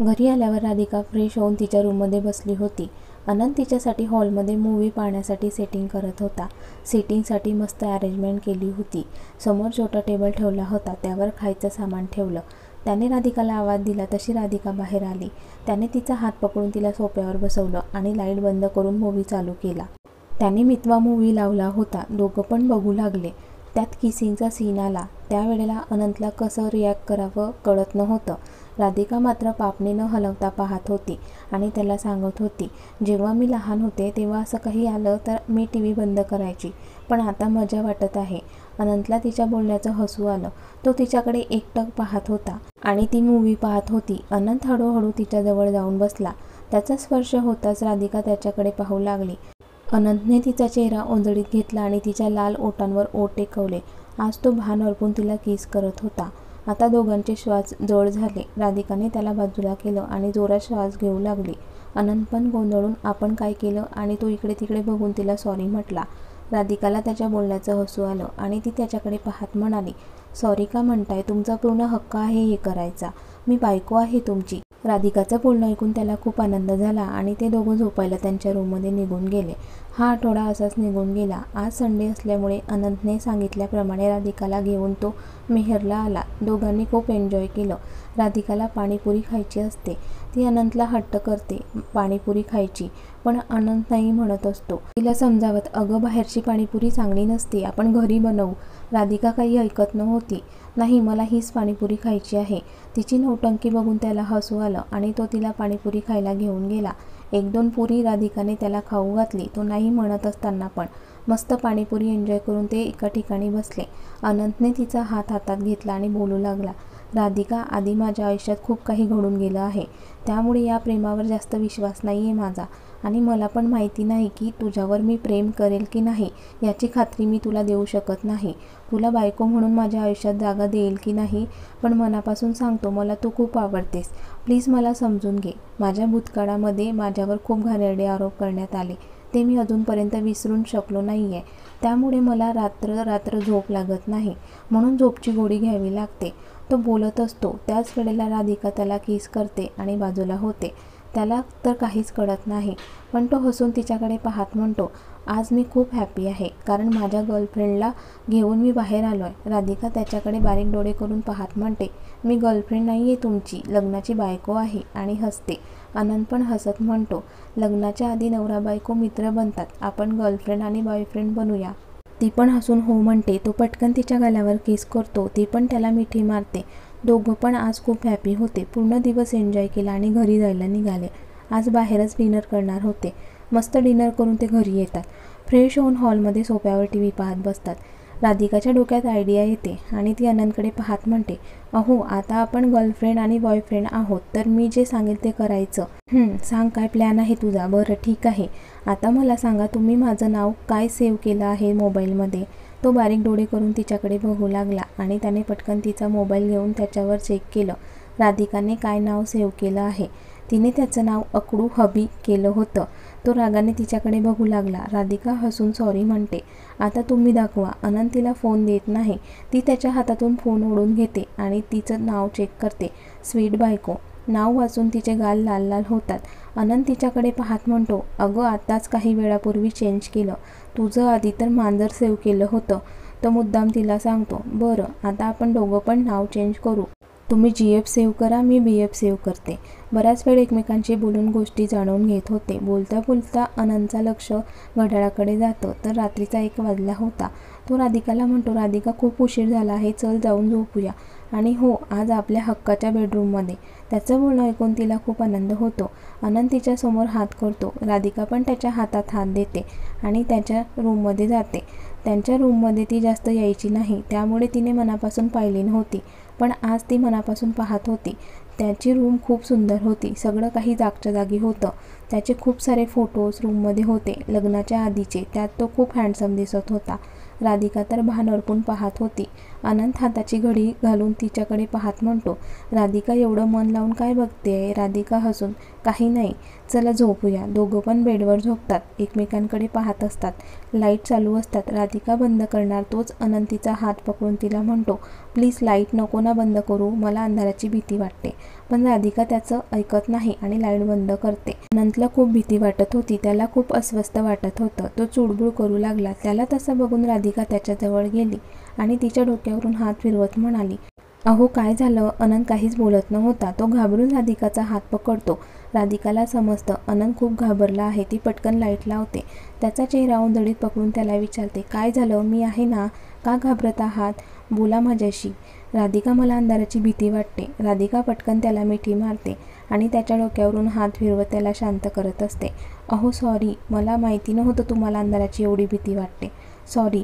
घरी आल्यावर राधिका फ्रेश होऊन तिच्या रूममध्ये बसली होती. अनंत तिच्यासाठी हॉलमध्ये मूव्ही पाहण्यासाठी सेटिंग करत होता. सेटिंगसाठी मस्त अरेंजमेंट केली होती. समोर छोटा टेबल ठेवला होता. त्यावर खायचं सामान ठेवलं. त्याने राधिकाला आवाज दिला. तशी राधिका बाहेर आली. त्याने तिचा हात पकडून तिला सोप्यावर बसवलं आणि लाइट बंद करून मूव्ही चालू केला. त्याने मितवा मूव्ही लावला होता. दोघं पण बघू लागले. त्यात किसिंगचा सीन आला. त्यावेळेला अनंतला कसं रिॲक्ट करावं कळत नव्हतं. राधिका मात्र पापणी न हलवता पाहत होती आणि त्याला सांगत होती जेव्हा मी लहान होते तेव्हा असं काही आलं तर मी टी व्ही बंद करायची पण आता मजा वाटत आहे. अनंतला तिच्या बोलण्याचं हसू आलं. तो तिच्याकडे एकटक पाहत होता आणि ती मूवी पाहत होती. अनंत हळूहळू तिच्याजवळ जाऊन बसला. त्याचा स्पर्श होताच राधिका त्याच्याकडे पाहू लागली. अनंतने तिचा चेहरा ओंजळीत घेतला आणि तिच्या लाल ओटांवर ओट टेकवले. आज तो भान अर्पून तिला किस करत होता. आता दोघांचे श्वास जड झाले. राधिकाने त्याला बाजूला केलं आणि जोरात श्वास घेऊ लागली. अनंत पण गोंधळून आपण काय केलं? आणि तो इकडे तिकडे बघून तिला सॉरी म्हटला. राधिकाला त्याच्या बोलण्याचं हसू आलं आणि ती त्याच्याकडे पाहत म्हणाली सॉरी का म्हणताय? तुमचा पूर्ण हक्क आहे हे करायचा. मी बायको आहे तुमची. राधिकाचं बोलणं ऐकून त्याला खूप आनंद झाला आणि ते दोघं झोपायला त्यांच्या रूममध्ये निघून गेले. हा आठवडा असाच निघून गेला. आज संडे असल्यामुळे अनंतने सांगितल्याप्रमाणे राधिकाला घेऊन तो मेहरला आला. दोघांनी खूप एन्जॉय केलं. राधिकाला पाणीपुरी खायची असते. ती अनंतला हट्ट करते पाणीपुरी खायची. पण अनंत नाही म्हणत असतो. तिला समजावत अगं बाहेरची पाणीपुरी चांगली नसते. आपण घरी बनवू. राधिका काही ऐकत नव्हती. नाही मला हीच पाणीपुरी खायची आहे. तिची नौटंकी बघून त्याला हसू आलं आणि तो तिला पाणीपुरी खायला घेऊन गेला. एक दोन पुरी राधिकाने त्याला खाऊ घातली. तो नाही म्हणत असताना पण मस्त पाणीपुरी एन्जॉय करून ते एका ठिकाणी बसले. अनंतने तिचा हात हातात घेतला आणि बोलू लागला राधिका आधी माझ्या आयुष्यात खूप काही घडून गेलं आहे. त्यामुळे या प्रेमावर जास्त विश्वास नाही आहे माझा. आणि मला पण माहिती नाही की तुझ्यावर मी प्रेम करेल की नाही याची खात्री मी तुला देऊ शकत नाही. तुला बायको म्हणून माझ्या आयुष्यात जागा देईल की नाही पण मनापासून सांगतो मला तू खूप आवडतेस. प्लीज मला समजून घे. माझ्या भूतकाळामध्ये माझ्यावर खूप घाणेरडे आरोप करण्यात आले. ते मी अजूनपर्यंत विसरून शकलो नाही आहे त्यामुळे मला रात्र रात्र झोप लागत नाही. म्हणून झोपची गोडी घ्यावी लागते. तो बोलत असतो. त्याच वेळेला राधिका त्याला किस करते आणि बाजूला होते. त्याला तर काहीच कळत नाही. पण तो हसून तिच्याकडे पाहत म्हणतो आज मी खूप हॅपी आहे. कारण माझ्या गर्लफ्रेंडला घेऊन मी बाहेर आलो आहे राधिका त्याच्याकडे बारीक डोळे करून पाहत म्हणते मी गर्लफ्रेंड नाही आहे तुमची. लग्नाची बायको आहे आणि हसते. आनंद पण हसत म्हणतो लग्नाच्या आधी नवरा बायको मित्र बनतात. आपण गर्लफ्रेंड आणि बॉयफ्रेंड बनूया. ती पण हसून हो म्हणते. तो पटकन तिच्या गळ्यावर किस करतो. ती पण त्याला मिठी मारते. दोघं पण आज खूप हॅपी होते. पूर्ण दिवस एन्जॉय केला आणि घरी जायला निघाले. आज बाहेरच डिनर करणार होते. मस्त डिनर करून ते घरी येतात. फ्रेश होऊन हॉलमध्ये सोप्यावर टी व्ही पाहत बसतात. राधिकाच्या डोक्यात आयडिया येते आणि ती अनंतकडे पाहत म्हणते अहो आता आपण गर्लफ्रेंड आणि बॉयफ्रेंड आहोत तर मी जे सांगेल ते करायचं. सांग काय प्लॅन आहे तुझा? बरं ठीक आहे. आता मला सांगा तुम्ही माझं नाव काय सेव्ह केलं आहे मोबाईलमध्ये तो बारीक डोळे करून तिच्याकडे बघू लागला आणि त्याने पटकन तिचा मोबाईल घेऊन त्याच्यावर चेक केलं. राधिकाने काय नाव सेव्ह केलं आहे? तिने त्याचं नाव अकडू हबी केलं होतं. तो रागाने तिच्याकडे बघू लागला. राधिका हसून सॉरी म्हणते. आता तुम्ही दाखवा. अनंत तिला फोन देत नाही. ती त्याच्या हातातून फोन ओढून घेते आणि तिचं नाव चेक करते. स्वीट बायको. नाव वाचून तिचे गाल लाल लाल होतात. अनंत तिच्याकडे पाहत म्हणतो अगं आत्ताच काही वेळापूर्वी चेंज केलं. तुझं आधी तर मांजर सेव्ह केलं होतं. तो मुद्दाम तिला सांगतो बरं आता आपण दोघं पण नाव चेंज करू. तुम्ही जी एफ सेव्ह करा मी बी एफ सेव्ह करते. बराच वेळ एकमेकांशी बोलून गोष्टी जाणून घेत होते. बोलता बोलता अनंतचा लक्ष घड्याळाकडे जातं तर रात्रीचा एक वाजला होता. तो राधिकाला म्हणतो राधिका खूप उशीर झाला आहे चल जाऊन झोपूया. आणि हो आज आपल्या हक्काच्या बेडरूममध्ये त्याचं बोलणं ऐकून तिला खूप आनंद होतो. अनंत तिच्यासमोर हात करतो. राधिका पण त्याच्या हातात हात देते आणि त्याच्या रूममध्ये जाते. त्यांच्या रूममध्ये ती जास्त यायची नाही. त्यामुळे तिने मनापासून पाहिली नव्हती. पण आज ती मनापासून पाहत होती. त्याची रूम खूप सुंदर होती. सगळं काही जागच्या जागी होतं. त्याचे खूप सारे फोटोज रूममध्ये होते. लग्नाच्या आधीचे. त्यात तो खूप हँडसम दिसत होता. राधिका तर भान अडकून पाहत होती. अनंत हाताची घडी घालून तिच्याकडे पाहत म्हणतो राधिका एवढं मन लावून काय बघतेय? राधिका हसून काही नाही चला झोपूया. दोघं पण बेडवर झोपतात. एकमेकांकडे पाहत असतात. लाइट चालू असतात. राधिका बंद करणार तोच अनंतीचा हात पकडून तिला म्हणतो प्लीज लाइट नको ना बंद करू. मला अंधाराची भीती वाटते. पण राधिका त्याचं ऐकत नाही आणि लाइट बंद करते. अनंतला खूप भीती वाटत होती. त्याला खूप अस्वस्थ वाटत होतं. तो चुडबुड करू लागला. त्याला तसं बघून राधिका त्याच्याजवळ गेली. आणि तिच्या डोक्यावरून हात फिरवत म्हणाली अहो काय झालं? अनंत काहीच बोलत नव्हता. तो घाबरून राधिकाचा हात पकडतो. राधिकाला समजतं अनंत खूप घाबरला आहे. ती पटकन लाइट लावते. त्याचा चेहरा उंदडीत पकडून त्याला विचारते काय झालं? मी आहे ना? का घाबरत आहात? बोला माझ्याशी. राधिका मला अंधाराची भीती वाटते. राधिका पटकन त्याला मिठी मारते आणि त्याच्या डोक्यावरून हात फिरवत त्याला शांत करत असते. अहो सॉरी. मला माहिती नव्हतं तुम्हाला अंधाराची एवढी भीती वाटते. सॉरी.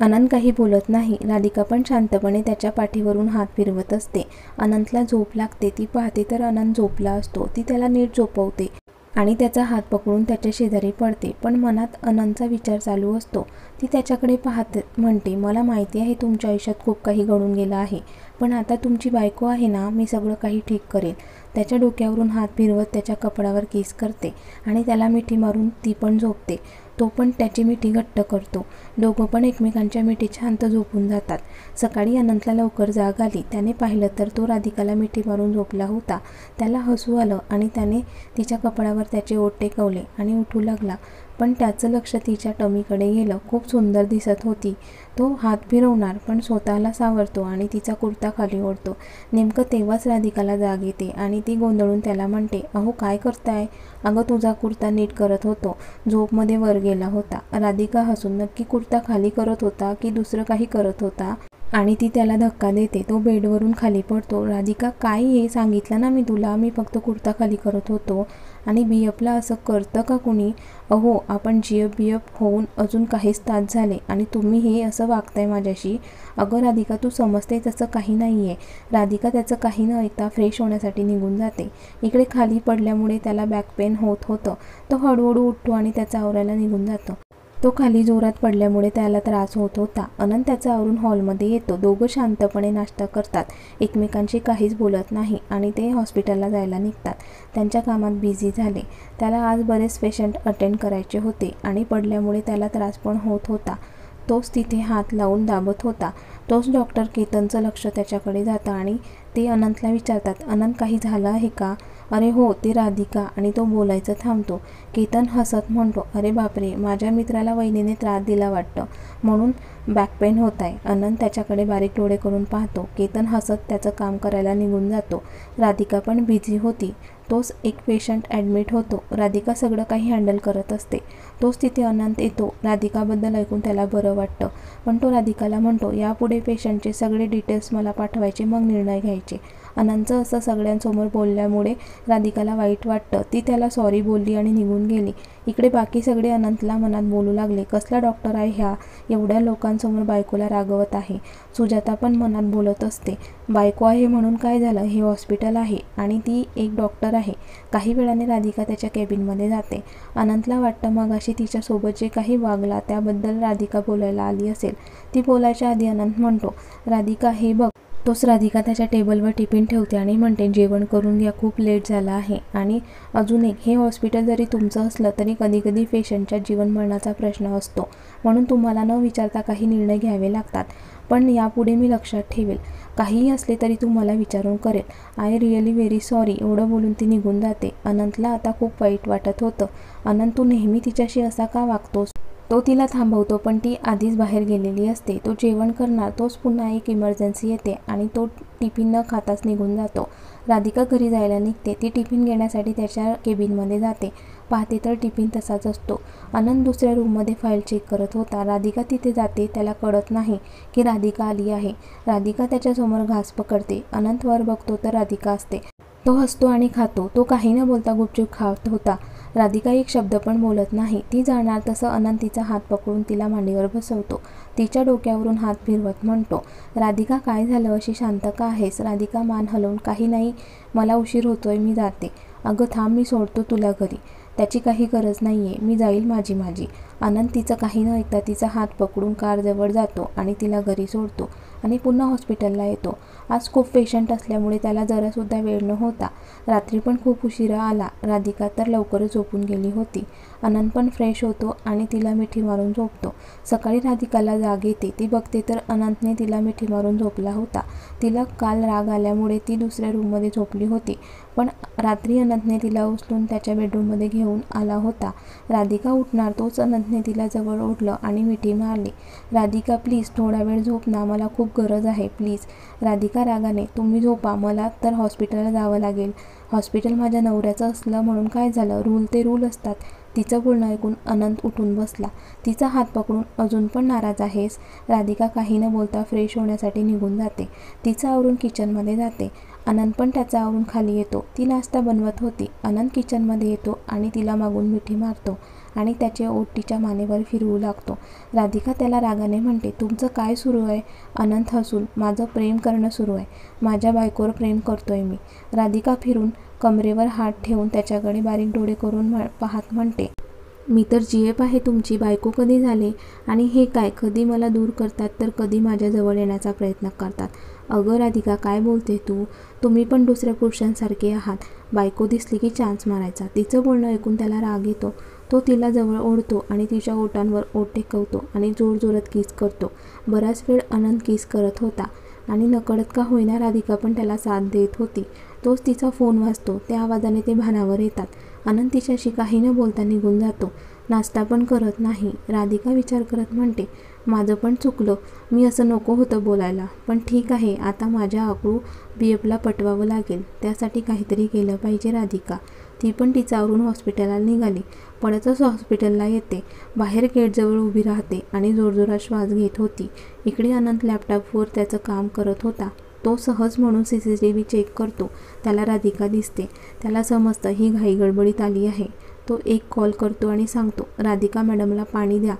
अनंत काही बोलत नाही. राधिका पण शांतपणे त्याच्या पाठीवरून हात फिरवत असते. अनंतला झोप लागते. ती पाहते तर अनंत झोपला असतो. ती त्याला नीट झोपवते आणि त्याचा हात पकडून त्याच्या शेजारी पडते. पण मनात अनंतचा विचार चालू असतो. ती त्याच्याकडे पाहत. म्हणते मला माहिती आहे तुमच्या आयुष्यात खूप काही घडून गेलं आहे. पण आता तुमची बायको आहे ना मी सगळं काही ठीक करेल त्याच्या डोक्यावरून हात फिरवत त्याच्या कपडावर केस करते आणि त्याला मिठी मारून ती पण झोपते. तो पण त्याची मिठी घट्ट करतो. दोघं पण एकमेकांच्या मिठी शांत झोपून जातात. सकाळी अनंतला लवकर जाग आली. त्याने पाहिलं तर तो राधिकाला मिठी मारून झोपला होता. त्याला हसू आलं आणि त्याने तिच्या कपड्यावर त्याचे ओट टेकवले आणि उठू लागला. पण त्याचं लक्ष तिच्या टमीकडे गेलं. खूप सुंदर दिसत होती. तो हात फिरवणार पण स्वतःला सावरतो आणि तिचा कुर्ता खाली ओढतो. नेमकं तेव्हाच राधिकाला जाग येते आणि ती गोंधळून त्याला म्हणते अहो काय करताय? अगं तुझा कुर्ता नीट करत होतो. झोपमध्ये वर गेला होता. राधिका हसून नक्की कुर्ता खाली करत होता की दुसरं काही करत होता? आणि ती त्याला धक्का देते. तो बेडवरून खाली पडतो. राधिका काय हे? सांगितलं ना मी तुला. मी फक्त कुर्ता खाली करत होतो. आणि बी एफला असं करतं का कुणी? अहो आपण जी एफ बी एफ होऊन अजून काहीच तास झाले आणि तुम्ही हे असं वागताय माझ्याशी? अगं राधिका तू समजते तसं काही नाही आहे राधिका त्याचं काही न ऐकता फ्रेश होण्यासाठी निघून जाते. इकडे खाली पडल्यामुळे त्याला बॅक पेन होत होतं. तो हळूहळू उठतो आणि त्याचा आवरायला निघून जातो. तो खाली जोरात पडल्यामुळे त्याला त्रास होत होता. अनंत त्याचा आवरून हॉलमध्ये येतो. दोघं शांतपणे नाश्ता करतात. एकमेकांशी काहीच बोलत नाही आणि ते हॉस्पिटलला जायला निघतात. त्यांच्या कामात बिझी झाले. त्याला आज बरेच पेशंट अटेंड करायचे होते आणि पडल्यामुळे त्याला त्रास पण होत होता. तोच तिथे हात लावून दाबत होता. तोच डॉक्टर केतनचं लक्ष त्याच्याकडे जातं आणि ते अनंतला विचारतात अनंत काही झालं आहे का? अरे हो ते राधिका. आणि तो बोलायचं थांबतो. केतन हसत म्हणतो अरे बापरे माझ्या मित्राला वहिनीने त्रास दिला वाटतं. म्हणून बॅक पेन होत आहे अनंत त्याच्याकडे बारीक डोळे करून पाहतो. केतन हसत त्याचं काम करायला निघून जातो. राधिका पण बिझी होती. तोच एक पेशंट ॲडमिट होतो. राधिका सगळं काही हँडल करत असते. तोच तिथे अनंत येतो. राधिकाबद्दल ऐकून त्याला बरं वाटतं. पण तो राधिकाला म्हणतो यापुढे पेशंटचे सगळे डिटेल्स मला पाठवायचे मग निर्णय घ्यायचे. अनंतचं असं सगळ्यांसमोर बोलल्यामुळे राधिकाला वाईट वाटतं. ती त्याला सॉरी बोलली आणि निघून गेली. इकडे बाकी सगळे अनंतला मनात बोलू लागले. कसला डॉक्टर आहे ह्या? एवढ्या लोकांसमोर बायकोला रागवत आहे. सुजाता पण मनात बोलत असते. बायको आहे म्हणून काय झालं? हे हॉस्पिटल आहे आणि ती एक डॉक्टर आहे. काही वेळाने राधिका त्याच्या केबिनमध्ये जाते. अनंतला वाटतं मग अशी तिच्यासोबत जे काही वागला त्याबद्दल राधिका बोलायला आली असेल. ती बोलायच्या आधी अनंत म्हणतो राधिका हे बघ तोच राधिका त्याच्या टेबलवर टिफिन ठेवते आणि म्हणते जेवण करून घ्या खूप लेट झाला आहे. आणि अजून एक हे हॉस्पिटल जरी तुमचं असलं तरी कधीकधी पेशंटच्या जीवन मरणाचा प्रश्न असतो म्हणून तुम्हाला न विचारता काही निर्णय घ्यावे लागतात. पण यापुढे मी लक्षात ठेवेल. काहीही असले तरी तू मला विचारून करेल. I really very sorry. एवढं बोलून ती निघून जाते. अनंतला आता खूप वाईट वाटत होतं. अनंत तू नेहमी तिच्याशी असा का वागतोस? तो तिला थांबवतो पण ती आधीच बाहेर गेलेली असते. तो जेवण करणार तोच पुन्हा एक इमर्जन्सी येते आणि तो टिफिन न खाताच निघून जातो. राधिका घरी जायला निघते. ती टिफिन घेण्यासाठी त्याच्या केबिनमध्ये जाते. पाहते तर टिफिन तसाच असतो. अनंत दुसऱ्या रूममध्ये फाईल चेक करत होता. राधिका तिथे जाते त्याला कळत नाही की राधिका आली आहे. राधिका त्याच्यासमोर घास पकडते. अनंत वर बघतो तर राधिका असते. तो हसतो आणि खातो. तो काही न बोलता गुपचूप खात होता. राधिका एक शब्द पण बोलत नाही. ती जाणार तसं अनंत तिचा हात पकडून तिला मांडीवर बसवतो. तिच्या डोक्यावरून हात फिरवत म्हणतो राधिका काय झालं? अशी शांत का आहेस? राधिका मान हलवून काही नाही. मला उशीर होतोय मी जाते. अगं थांब मी सोडतो तुला घरी. त्याची काही गरज नाही आहे मी जाईल माझी माझी. आनंद तिचं काही न ऐकता तिचा हात पकडून कारजवळ जातो आणि तिला घरी सोडतो. आणि पुन्हा हॉस्पिटलला येतो. आज खूप पेशंट असल्यामुळे त्याला जरासुद्धा वेळ नव्हता. रात्री पण खूप उशिरा आला. राधिका तर लवकरच झोपून गेली होती. अनंत पण फ्रेश होतो आणि तिला मिठी मारून झोपतो. सकाळी राधिकाला जाग येते. ती बघते तर अनंतने तिला मिठी मारून झोपला होता. तिला काल राग आल्यामुळे ती दुसऱ्या रूममध्ये झोपली होती. पण रात्री अनंतने तिला उचलून त्याच्या बेडरूममध्ये घेऊन आला होता. राधिका उठणार तोच अनंतने तिला जवळ ओढलं आणि मिठी मारली. राधिका प्लीज थोडा वेळ झोप ना मला खूप गरज आहे प्लीज. राधिका रागाने तुम्ही झोपा मला तर हॉस्पिटलला जावं लागेल. हॉस्पिटल माझ्या नवऱ्याचं असलं म्हणून काय झालं? रूल ते रूल असतात. तिचं बोलणं ऐकून अनंत उठून बसला. तिचा हात पकडून अजून पण नाराज आहेस? राधिका काही न बोलता फ्रेश होण्यासाठी निघून जाते. तिचं आवरून किचनमध्ये जाते. अनंत पण त्याचा आवरून खाली येतो. ती नाश्ता बनवत होती. अनंत किचनमध्ये येतो आणि तिला मागून मिठी मारतो आणि त्याचे ओटीच्या तिच्या मानेवर फिरवू लागतो. राधिका त्याला रागाने म्हणते तुमचं काय सुरू आहे अनंत हसून माझं प्रेम करणं सुरू आहे. माझ्या बायकोवर प्रेम करतोय मी. राधिका फिरून कमरेवर हात ठेवून त्याच्याकडे बारीक डोळे करून पाहत म्हणते मी तर जीएफ आहे तुमची बायको कधी झाले? आणि हे काय कधी मला दूर करतात तर कधी माझ्याजवळ येण्याचा प्रयत्न करतात? अगं राधिका काय बोलते तू? तुम्ही पण दुसऱ्या पुरुषांसारखे आहात. बायको दिसली की चान्स मारायचा. तिचं बोलणं ऐकून त्याला राग येतो. तो तिला जवळ ओढतो आणि तिच्या ओटांवर ओठ टेकवतो आणि जोरजोरात किस करतो. बराच वेळ अनंत किस करत होता. आणि नकळत का होईना राधिका पण त्याला साथ देत होती. तोच तिचा फोन वाजतो. त्या आवाजाने ते भानावर येतात. अनंत तिच्याशी काही न बोलता निघून जातो. नाश्ता पण करत नाही. राधिका विचार करत म्हणते माझं पण चुकलं. मी असं नको होतं बोलायला. पण ठीक आहे आता माझ्या आकळू बी एफला पटवावं लागेल. त्यासाठी काहीतरी केलं पाहिजे राधिका. ती पण तिचावरून हॉस्पिटलला निघाली. पडतच हॉस्पिटलला येते. बाहेर गेटजवळ उभी राहते आणि जोरजोरात श्वास घेत होती. इकडे अनंत लॅपटॉपवर त्याचं काम करत होता. तो सहज म्हणून C C T V check करतो. त्याला राधिका दिसते. त्याला समजतं ही घाई गडबडीत आली आहे. तो एक कॉल करतो आणि सांगतो राधिका मॅडमला पाणी द्या.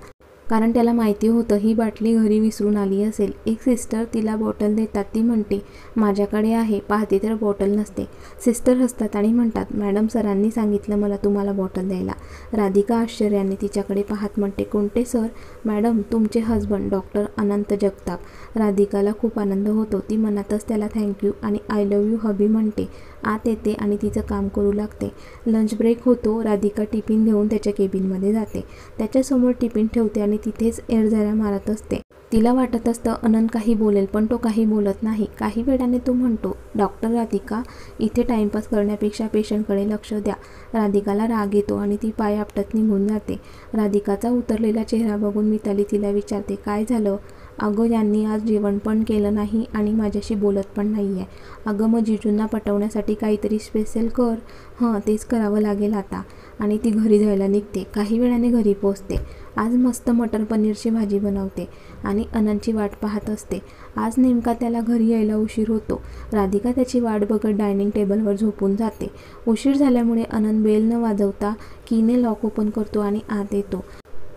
कारण त्याला माहिती होतं ही बाटली घरी विसरून आली असेल. एक सिस्टर तिला बॉटल देतात ती म्हणते माझ्याकडे आहे पाहते तर बॉटल नसते. सिस्टर हसतात आणि म्हणतात मॅडम सरांनी सांगितलं मला तुम्हाला बॉटल द्यायला. राधिका आश्चर्याने तिच्याकडे पाहत म्हणते कोणते सर? मॅडम तुमचे हजबंड डॉक्टर अनंत जगताप. राधिकाला खूप आनंद होतो ती मनातच त्याला थँक्यू आणि आय लव्ह यू हबी म्हणते. आत येते आणि तिचं काम करू लागते. लंच ब्रेक होतो राधिका टिफिन घेऊन त्याच्या केबिनमध्ये जाते. त्याच्यासमोर टिफिन ठेवते आणि तिथेच एरझऱ्या मारत असते. तिला वाटत असतं अनंत काही बोलेल पण तो काही बोलत नाही. काही वेळाने तो म्हणतो डॉक्टर राधिका इथे टाईमपास करण्यापेक्षा पेशंटकडे लक्ष द्या. राधिकाला राग येतो आणि ती पाय आपटत निघून जाते. राधिकाचा उतरलेला चेहरा बघून मिताली तिला विचारते काय झालं? अगं यांनी आज जेवण पण केलं नाही आणि माझ्याशी बोलत पण नाही आहे अगं मग जिजूंना पटवण्यासाठी काहीतरी स्पेशल कर. हां तेच करावं लागेल आता. आणि ती घरी जायला निघते. काही वेळाने घरी पोचते आज मस्त मटर पनीरची भाजी बनवते आणि अनंतची वाट पाहत असते. आज नेमका त्याला घरी यायला उशीर होतो. राधिका त्याची वाट बघत डायनिंग टेबलवर झोपून जाते. उशीर झाल्यामुळे अनंत बेल न वाजवता कीने लॉक ओपन करतो आणि आत येतो.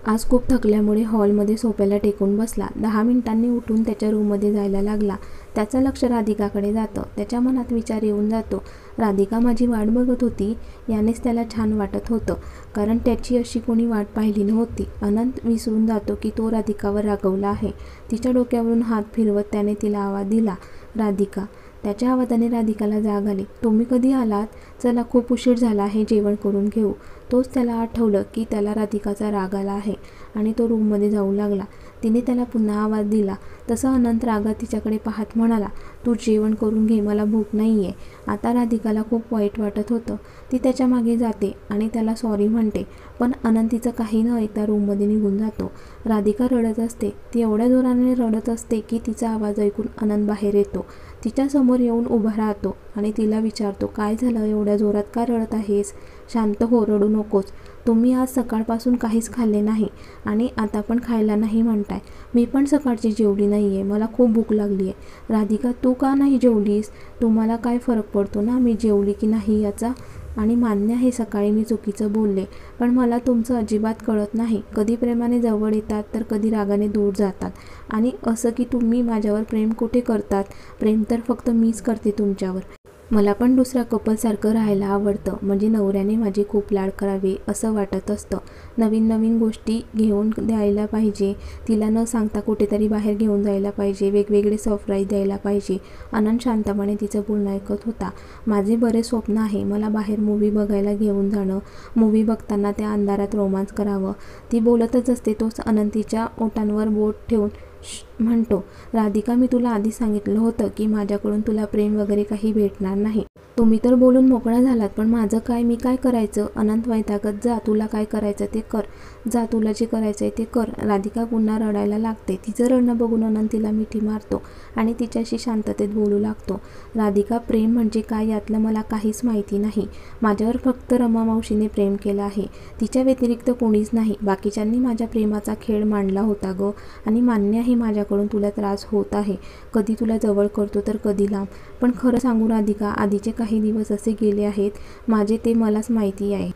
आज खूप थकल्यामुळे हॉलमध्ये सोप्याला टेकून बसला. दहा मिनिटांनी उठून त्याच्या रूममध्ये जायला लागला. त्याचं लक्ष राधिकाकडे जातं. त्याच्या मनात विचार येऊन जातो. राधिका माझी वाट बघत होती. यानेच त्याला छान वाटत होतं. कारण त्याची अशी कोणी वाट पाहिली नव्हती. अनंत विसरून जातो की तो राधिकावर रागवला आहे. तिच्या डोक्यावरून हात फिरवत त्याने तिला आवाज दिला राधिका. त्याच्या आवाजाने राधिकाला जाग आली. तुम्ही कधी आलात? चला खूप उशीर झाला आहे. जेवण करून घेऊ. तोच त्याला आठवलं की त्याला राधिकाचा राग आला आहे आणि तो रूममध्ये जाऊ लागला. तिने त्याला पुन्हा आवाज दिला. तसं अनंत रागा तिच्याकडे पाहत म्हणाला तू जेवण करून घे मला भूक नाही आहे आता राधिकाला खूप वाईट वाटत होतं. ती त्याच्यामागे जाते आणि त्याला सॉरी म्हणते पण अनंतीचं काही न ऐकता रूममध्ये निघून जातो. राधिका रडत असते. ती एवढ्या जोराने रडत असते की तिचा आवाज ऐकून आनंद बाहेर येतो. तिच्यासमोर येऊन उभा राहतो आणि तिला विचारतो काय झालं? एवढ्या जोरात का रडत आहेस? शांत हो रडू नकोस. तुम्ही आज सकाळपासून काहीच खाल्ले नाही आणि आता पण खायला नाही म्हणताय. मी पण सकाळची जेवली नाही आहे मला खूप भूक लागली आहे राधिका तू का नाही जेवलीस? तुम्हाला काय फरक पडतो ना? मी जेवली की नाही याचा? आणि मान्य आहे सकाळी मी चुकीचं बोलले. पण मला तुमचं अजिबात कळत नाही. कधी प्रेमाने जवळ येतात तर कधी रागाने दूर जातात. आणि असं की तुम्ही माझ्यावर प्रेम कुठे करतात? प्रेम तर फक्त मीच करते तुमच्यावर. मला पण दुसऱ्या कपलसारखं राहायला आवडतं. म्हणजे नवऱ्याने माझी खूप लाड करावे असं वाटत असतं. नवीन नवीन गोष्टी घेऊन द्यायला पाहिजे. तिला न सांगता कुठेतरी बाहेर घेऊन जायला पाहिजे. वेगवेगळे सरप्राईज द्यायला पाहिजे. आनंद शांतपणे तिचं बोलणं ऐकत होता. माझे बरे स्वप्न आहे. मला बाहेर मूवी बघायला घेऊन जाणं. मूवी बघताना त्या अंधारात रोमांस करावं. ती बोलतच असते. तोच अनंतीच्या ओटांवर बोट ठेवून म्हणतो राधिका मी तुला आधी सांगितलं होतं की माझ्याकडून तुला प्रेम वगैरे काही भेटणार नाही. तुम्ही तर बोलून मोकळा झालात पण माझं काय मी काय करायचं? अनंत वैतागत जा तुला काय करायचं ते कर. जा तुला जे करायचं आहे ते कर. राधिका पुन्हा रडायला लागते. तिचं रडणं बघून अनंत तिला मिठी मारतो आणि तिच्याशी शांततेत बोलू लागतो. राधिका प्रेम म्हणजे काय? यातलं मला काहीच माहिती नाही. माझ्यावर फक्त रमा मावशीने प्रेम केलं आहे. तिच्या व्यतिरिक्त कोणीच नाही. बाकीच्यांनी माझ्या प्रेमाचा खेळ मांडला होता ग. आणि मान्य आहे माझ्याकडून तुला त्रास होत आहे. कधी तुला जवळ करतो तर कधी लांब. पण खरं सांगू राधिका आधीचे काही दिवस असे गेले आहेत माझे ते मलाच माहिती आहे.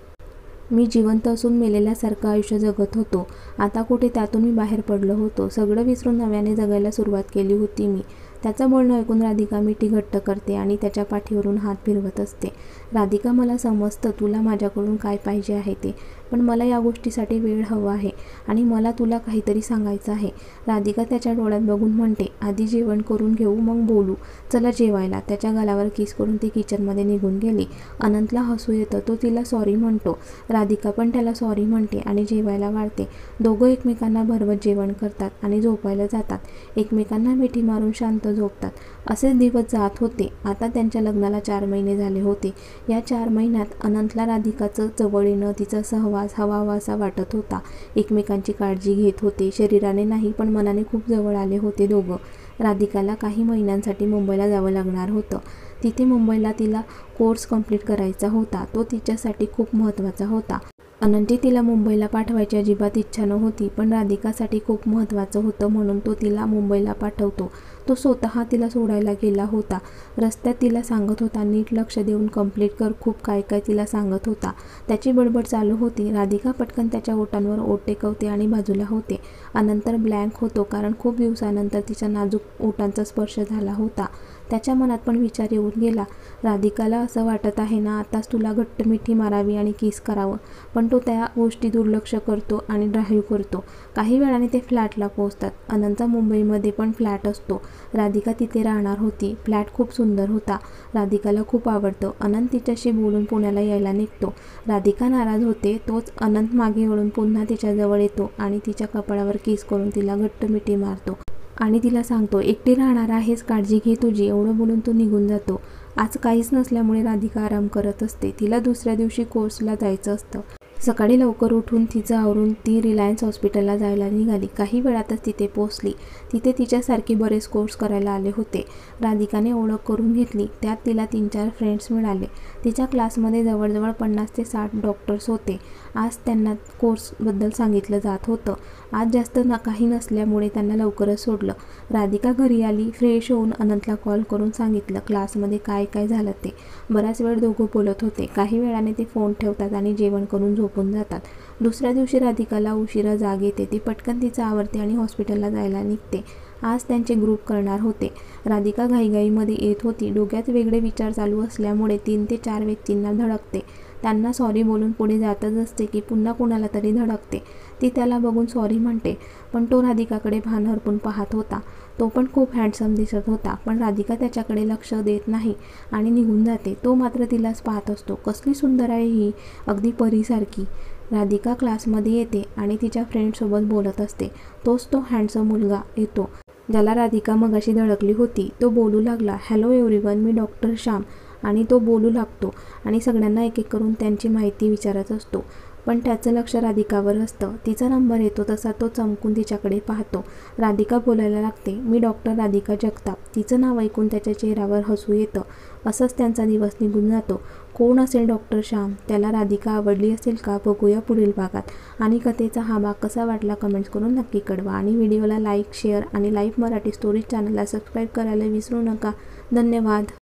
मी जिवंत असून मेलेल्यासारखं आयुष्य जगत होतो. आता कुठे त्यातून मी बाहेर पडलो होतो. सगळं विसरून नव्याने जगायला सुरुवात केली होती मी. त्याचं बोलणं ऐकून राधिका मिठी घट्ट करते आणि त्याच्या पाठीवरून हात फिरवत असते. राधिका मला समजतं तुला माझ्याकडून काय पाहिजे आहे ते. पण मला या गोष्टीसाठी वेळ हवा आहे आणि मला तुला काहीतरी सांगायचं आहे. राधिका त्याच्या डोळ्यात बघून म्हणते आधी जेवण करून घेऊ मग बोलू. चला जेवायला. त्याच्या गालावर किस करून ती किचनमध्ये निघून गेली. अनंतला हसू येतं तो तिला सॉरी म्हणतो. राधिका पण त्याला सॉरी म्हणते आणि जेवायला वाढते. दोघं एकमेकांना भरवत जेवण करतात आणि झोपायला जातात. एकमेकांना मिठी मारून शांत झोपतात. असेच दिवस जात होते. आता त्यांच्या लग्नाला चार महिने झाले होते. या चार महिन्यात अनंतला राधिकाचं जवळ येणं तिचा सहवास हवावासा वाटत होता. एकमेकांची काळजी घेत होते. शरीराने नाही पण मनाने खूप जवळ आले होते दोघं. राधिकाला काही महिन्यांसाठी मुंबईला जावं लागणार होतं. तिथे मुंबईला तिला कोर्स कंप्लीट करायचा होता. तो तिच्यासाठी खूप महत्त्वाचा होता. अनंती तिला मुंबईला पाठवायची अजिबात इच्छा नव्हती पण राधिकासाठी खूप महत्त्वाचं होतं म्हणून तो तिला मुंबईला पाठवतो. तो स्वतः तिला सोडायला गेला होता. रस्त्यात तिला सांगत होता नीट लक्ष देऊन कंप्लीट कर खूप काय काय तिला सांगत होता त्याची बडबड चालू होती. राधिका पटकन त्याच्या ओटांवर ओट टेकवते आणि बाजूला होते. अनंतर ब्लँक होतो कारण खूप दिवसानंतर तिच्या नाजूक ओटांचा स्पर्श झाला होता. त्याच्या मनात पण विचार येऊन गेला. राधिकाला असं वाटत आहे ना आताच तुला घट्ट मिठी मारावी आणि किस करावं. पण तो त्या गोष्टी दुर्लक्ष करतो आणि ड्राईव्ह करतो. काही वेळाने ते फ्लॅटला पोहोचतात. अनंतचा मुंबईमध्ये पण फ्लॅट असतो. राधिका तिथे राहणार होती. फ्लॅट खूप सुंदर होता. राधिकाला खूप आवडतं. अनंत तिच्याशी बोलून पुण्याला यायला निघतो. राधिका नाराज होते. तोच अनंत मागे वळून पुन्हा तिच्याजवळ येतो आणि तिच्या कपाळावर किस करून तिला घट्ट मिठी मारतो. आणि तिला सांगतो एकटी राहणार आहेस काळजी घे तुझी. एवढं बोलून तो निघून जातो. आज काहीच नसल्यामुळे राधिका आराम करत असते. तिला दुसऱ्या दिवशी कोर्सला जायचं असतं. सकाळी लवकर उठून तिचं आवरून ती रिलायन्स हॉस्पिटलला जायला निघाली. काही वेळातच तिथे पोचली तिथे तिच्यासारखे बरेच कोर्स करायला आले होते. राधिकाने ओळख करून घेतली. त्यात तिला तीन चार फ्रेंड्स मिळाले. तिच्या क्लासमध्ये जवळजवळ पन्नास ते साठ डॉक्टर्स होते. आज त्यांना कोर्सबद्दल सांगितलं जात होतं. आज जास्त न काही नसल्यामुळे त्यांना लवकरच सोडलं. राधिका घरी आली फ्रेश होऊन अनंतला कॉल करून सांगितलं क्लासमध्ये काय काय झालं ते? बराच वेळ दोघं बोलत होते. काही वेळाने ते फोन ठेवतात आणि जेवण करून झोप झोपून जातात. दुसऱ्या दिवशी राधिकाला उशिरा जाग येते. ती पटकन तिचं आवडते आणि हॉस्पिटलला जायला निघते. आज त्यांचे ग्रुप करणार होते. राधिका घाईघाईमध्ये येत होती. डोक्यात वेगळे विचार चालू असल्यामुळे तीन ते चार व्यक्तींना धडकते. त्यांना सॉरी बोलून पुढे जातच असते की पुन्हा कुणाला तरी धडकते. ती त्याला बघून सॉरी म्हणते. पण तो राधिकाकडे भान हरपून पाहत होता. तो पण खूप हँडसम दिसत होता पण राधिका त्याच्याकडे लक्ष देत नाही आणि निघून जाते. तो मात्र तिलाच पाहत असतो. कसली सुंदर आहे ही अगदी परीसारखी. राधिका क्लासमध्ये येते आणि तिच्या फ्रेंडसोबत बोलत असते. तोच तो हँडसम मुलगा येतो ज्याला राधिका मगाशी धडकली होती. तो बोलू लागला हॅलो एव्हरीवन मी डॉक्टर श्याम. आणि तो बोलू लागतो आणि सगळ्यांना एक एक करून त्यांची माहिती विचारत असतो. पण त्याचं लक्ष राधिकावर असतं. तिचा नंबर येतो तसा तो चमकून तिच्याकडे पाहतो. राधिका बोलायला लागते मी डॉक्टर राधिका जगताप. तिचं नाव ऐकून त्याच्या चेहऱ्यावर हसू येतं. असंच त्यांचा दिवस निघून जातो. कोण असेल डॉक्टर श्याम? त्याला राधिका आवडली असेल का? बघूया पुढील भागात. आणि कथेचा हा भाग कसा वाटला कमेंट्स करून नक्की कळवा. आणि व्हिडिओला लाईक शेअर आणि लाईव्ह मराठी स्टोरीज चॅनलला सबस्क्राईब करायला विसरू नका. धन्यवाद.